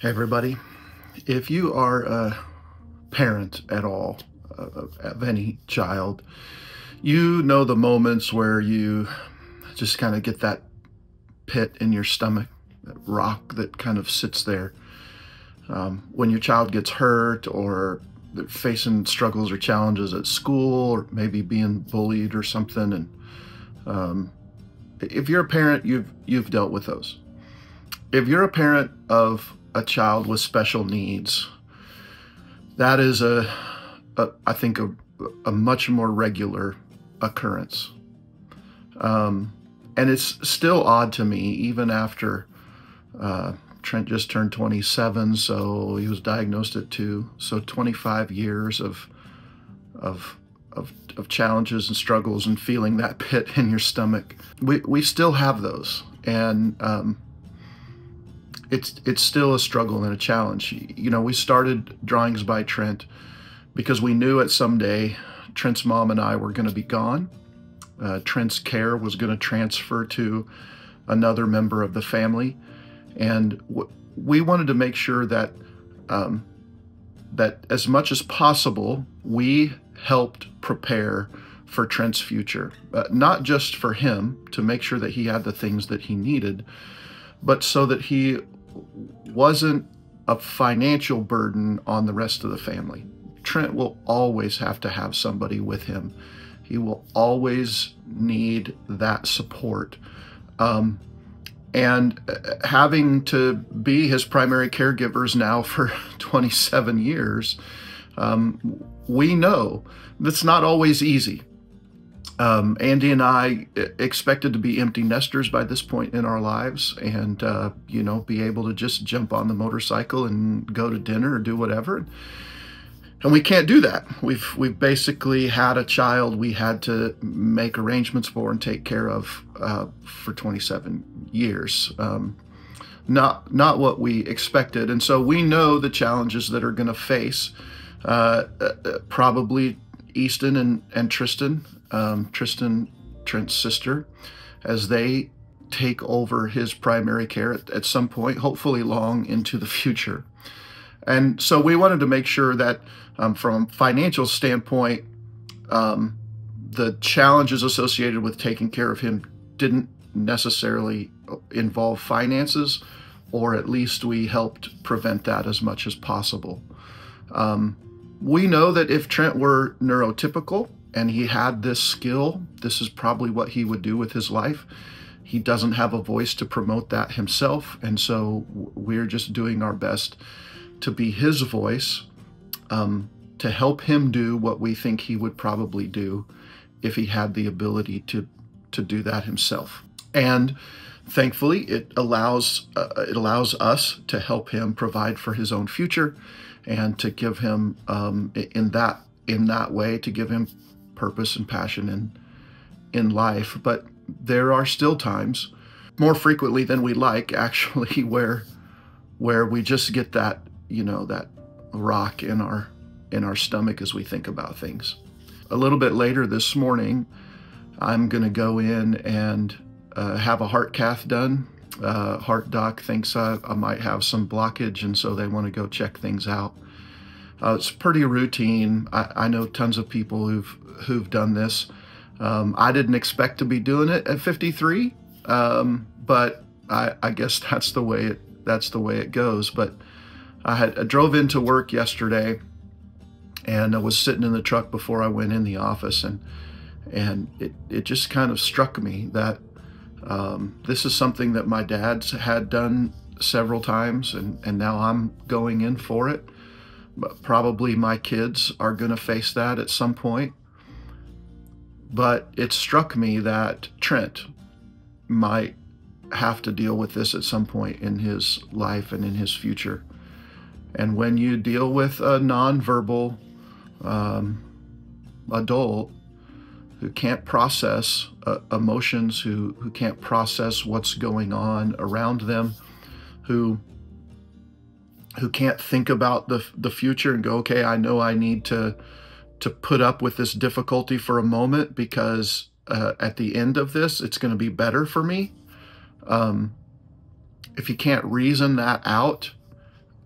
Hey, everybody. If you are a parent at all uh, of any child, you know the moments where you just kind of get that pit in your stomach, that rock that kind of sits there. Um, when your child gets hurt or they're facing struggles or challenges at school or maybe being bullied or something. And um, if you're a parent, you've, you've dealt with those. If you're a parent of a child with special needs. That is a, a I think, a, a much more regular occurrence. Um, and it's still odd to me, even after uh, Trent just turned 27, so he was diagnosed at two. So 25 years of, of, of, of challenges and struggles and feeling that pit in your stomach. We, we still have those. And um, it's it's still a struggle and a challenge. You know, we started Drawings by Trent because we knew at some day Trent's mom and I were going to be gone. Uh, Trent's care was going to transfer to another member of the family, and we wanted to make sure that um, that as much as possible we helped prepare for Trent's future, uh, not just for him to make sure that he had the things that he needed, but so that he wasn't a financial burden on the rest of the family. Trent will always have to have somebody with him. He will always need that support. Um, and uh, having to be his primary caregivers now for 27 years, um, we know that's not always easy. Um, Andy and I expected to be empty nesters by this point in our lives and, uh, you know, be able to just jump on the motorcycle and go to dinner or do whatever. And we can't do that. We've, we've basically had a child we had to make arrangements for and take care of uh, for 27 years. Um, not, not what we expected. And so we know the challenges that are going to face uh, uh, probably Easton and, and Tristan um, Tristan Trent's sister as they take over his primary care at, at some point, hopefully long into the future. And so we wanted to make sure that um, from a financial standpoint, um, the challenges associated with taking care of him didn't necessarily involve finances, or at least we helped prevent that as much as possible. Um, we know that if Trent were neurotypical, and he had this skill. This is probably what he would do with his life. He doesn't have a voice to promote that himself, and so we're just doing our best to be his voice um, to help him do what we think he would probably do if he had the ability to to do that himself. And thankfully, it allows uh, it allows us to help him provide for his own future, and to give him um, in that in that way to give him purpose and passion in in life. But there are still times, more frequently than we like, actually, where where we just get that you know that rock in our in our stomach as we think about things. A little bit later this morning, I'm going to go in and uh, have a heart cath done. Uh, heart doc thinks I, I, might have some blockage, and so they want to go check things out. Uh, it's pretty routine. I, I, know tons of people who've who've done this. Um, I didn't expect to be doing it at 53, um, but I, I, guess that's the way it that's the way it goes. But I had I drove into work yesterday, and I was sitting in the truck before I went in the office, and and it it just kind of struck me that um, this is something that my dad's had done several times, and and now I'm going in for it. Probably my kids are going to face that at some point. But it struck me that Trent might have to deal with this at some point in his life and in his future. And when you deal with a nonverbal um, adult who can't process uh, emotions, who, who can't process what's going on around them, who who can't think about the the future and go, okay, I know I need to to put up with this difficulty for a moment because uh, at the end of this, it's going to be better for me. Um, if you can't reason that out,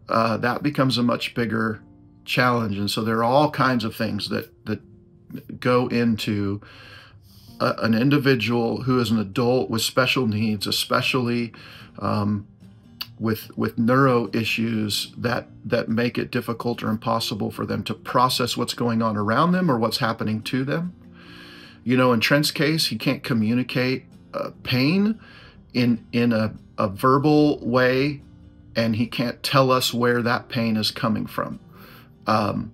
uh, that becomes a much bigger challenge. And so there are all kinds of things that that go into a, an individual who is an adult with special needs, especially um, with with neuro issues that that make it difficult or impossible for them to process what's going on around them or what's happening to them. You know, in Trent's case, he can't communicate uh, pain in in a, a verbal way, and he can't tell us where that pain is coming from. Um,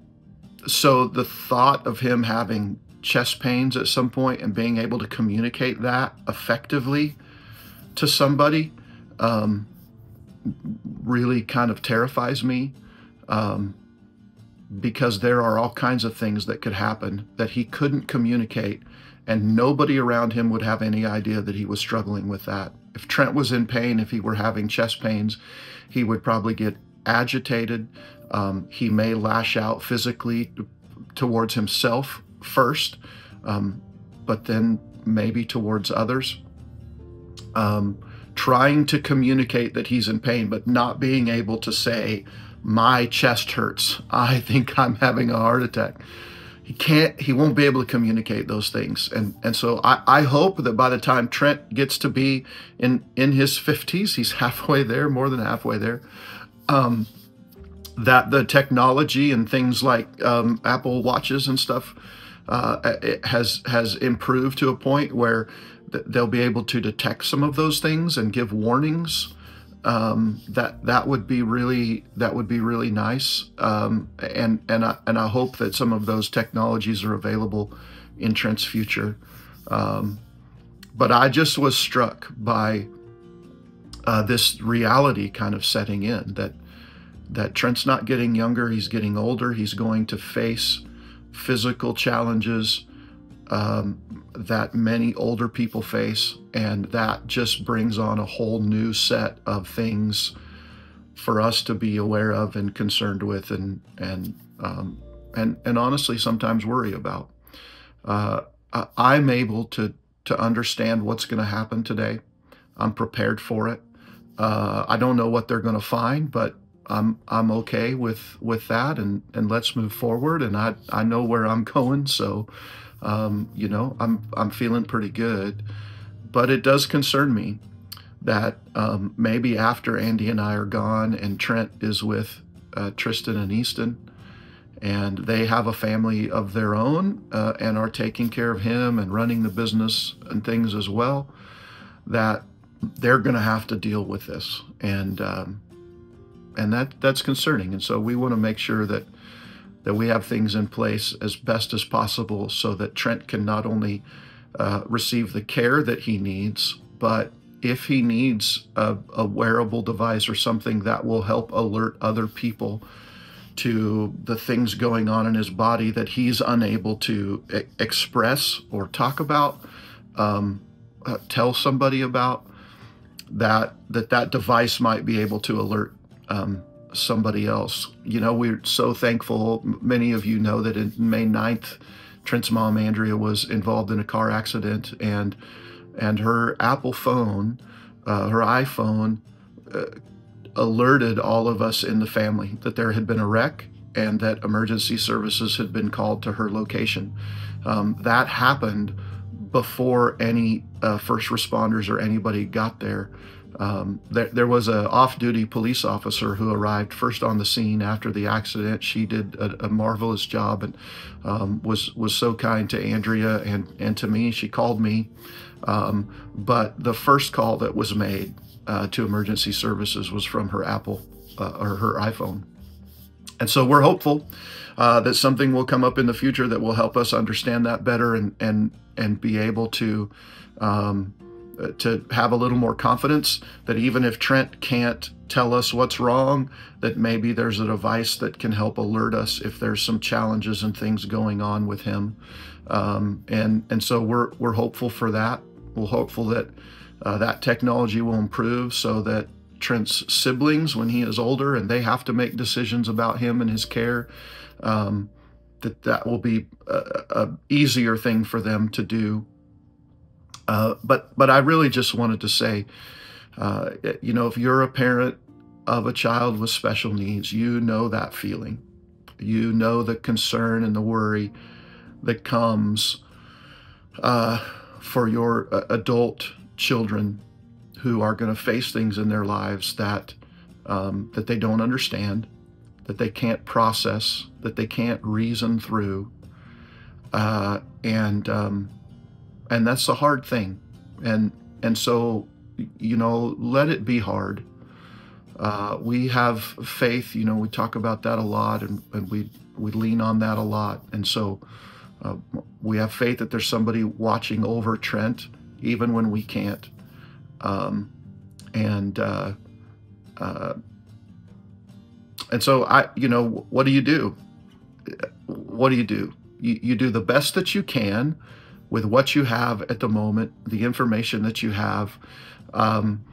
so the thought of him having chest pains at some point and being able to communicate that effectively to somebody um, really kind of terrifies me um, because there are all kinds of things that could happen that he couldn't communicate and nobody around him would have any idea that he was struggling with that. If Trent was in pain, if he were having chest pains, he would probably get agitated. Um, he may lash out physically towards himself first, um, but then maybe towards others. Um, trying to communicate that he's in pain, but not being able to say, My chest hurts. I think I'm having a heart attack he can't he won't be able to communicate those things and and so I, I hope that by the time trent gets to be in in his 50s he's halfway there more than halfway there um, that the technology and things like um, apple watches and stuff uh, has has improved to a point where they'll be able to detect some of those things and give warnings um, that that would be really that would be really nice. Um, and and I, and I hope that some of those technologies are available in Trent's future. Um, but I just was struck by uh, this reality kind of setting in that that Trent's not getting younger; he's getting older. He's going to face physical challenges um, that many older people face, and that just brings on a whole new set of things for us to be aware of and concerned with, and and um, and and honestly, sometimes worry about. Uh, I'm able to to understand what's going to happen today. I'm prepared for it. Uh, I don't know what they're going to find, but I'm I'm okay with with that, and and let's move forward. And I I know where I'm going, so um, you know, I'm I'm feeling pretty good, but it does concern me that um, maybe after Andy and I are gone and Trent is with uh, Tristan and Easton, and they have a family of their own uh, and are taking care of him and running the business and things as well, that they're going to have to deal with this, and um, and that that's concerning. And so we want to make sure that that we have things in place as best as possible so that Trent can not only uh, receive the care that he needs, but if he needs a, a, wearable device or something that will help alert other people to the things going on in his body that he's unable to e- express or talk about, um, uh, tell somebody about, that that that device might be able to alert um, somebody else. You know, we're so thankful. Many of you know that in May 9th, Trent's mom, Andrea, was involved in a car accident, and and her Apple phone, uh, her iPhone, uh, alerted all of us in the family that there had been a wreck and that emergency services had been called to her location. Um, that happened before any uh, first responders or anybody got there. Um, there, there, was an off-duty police officer who arrived first on the scene after the accident. She did a, a marvelous job and um, was was so kind to Andrea and and to me. She called me, um, but the first call that was made uh, to emergency services was from her Apple uh, or her iPhone, and so we're hopeful. Uh, that something will come up in the future that will help us understand that better and and and be able to to have a little more confidence that even if Trent can't tell us what's wrong, that maybe there's a device that can help alert us if there's some challenges and things going on with him. Um, and and so we're we're hopeful for that. We're hopeful that uh, that technology will improve so that Trent's siblings, when he is older and they have to make decisions about him and his care, um, that that will be a, a easier thing for them to do uh, but but I really just wanted to say, uh, you know, if you're a parent of a child with special needs, you know that feeling. You know the concern and the worry that comes uh, for your uh, adult children who are going to face things in their lives that um, that they don't understand, that they can't process, that they can't reason through, uh, and um, and that's the hard thing, and and so you know let it be hard. Uh, we have faith, you know, we talk about that a lot, and, and we we lean on that a lot, and so uh, we have faith that there's somebody watching over Trent, even when we can't. Um, and uh, uh, and so I, you know, what do you do? What do you do? You, you do the best that you can with what you have at the moment, the information that you have. Um,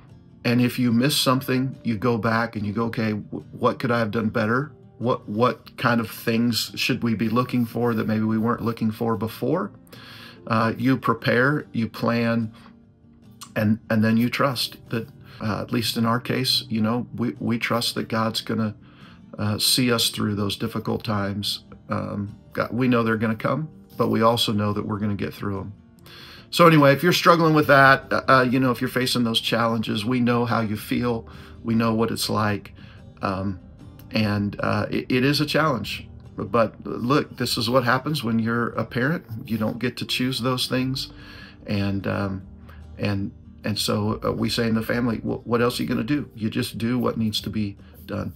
and if you miss something, you go back and you go, okay, what could I have done better? What what kind of things should we be looking for that maybe we weren't looking for before? Uh, you prepare, you plan, and and then you trust that. Uh, at least in our case, you know, we we trust that God's going to uh, see us through those difficult times. Um, God, we know they're going to come, but we also know that we're going to get through them. So anyway, if you're struggling with that, uh, uh, you know, if you're facing those challenges, we know how you feel. We know what it's like. Um, and uh, it, it is a challenge. But look, this is what happens when you're a parent. You don't get to choose those things, and um, and and so uh, we say in the family, what else are you going to do? You just do what needs to be done.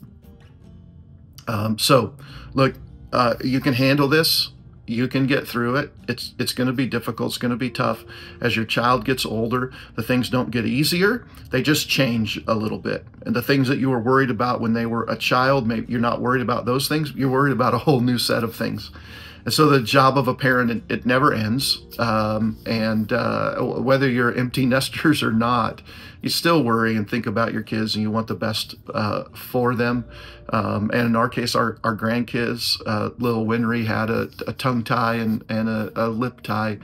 Um, so, look, uh, you can handle this you can get through it. It's it's going to be difficult. It's going to be tough. As your child gets older, the things don't get easier. They just change a little bit. And the things that you were worried about when they were a child, maybe you're not worried about those things. You're worried about a whole new set of things. And so the job of a parent, it, never ends. Um, and uh, whether you're empty nesters or not, you still worry and think about your kids and you want the best uh, for them. Um, and in our case, our, our grandkids, uh, little Winry had a, a, tongue tie and, and a, a lip tie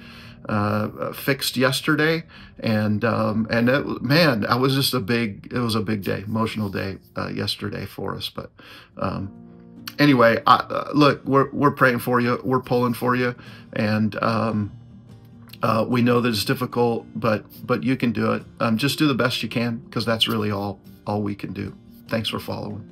uh, fixed yesterday. And, um, and it, man, that was just a big, it was a big day, emotional day uh, yesterday for us. But, um, anyway, I, uh, look, we're, we're praying for you. We're pulling for you. And, um, uh, we know that it's difficult, but but you can do it. Um, just do the best you can because that's really all all we can do. Thanks for following.